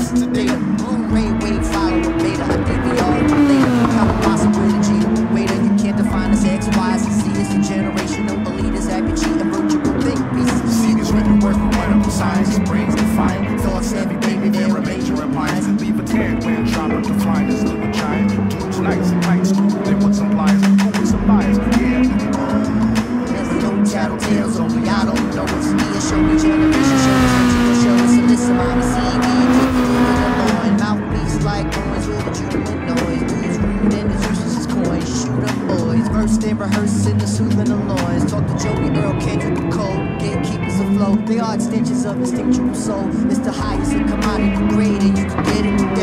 today. stay rehearsing the soothing the noise. Talk to Joey Earl, Kendrick and Cole, gatekeepers afloat. They are extensions of instinctual soul. It's the highest commodity grade, and you can get it today.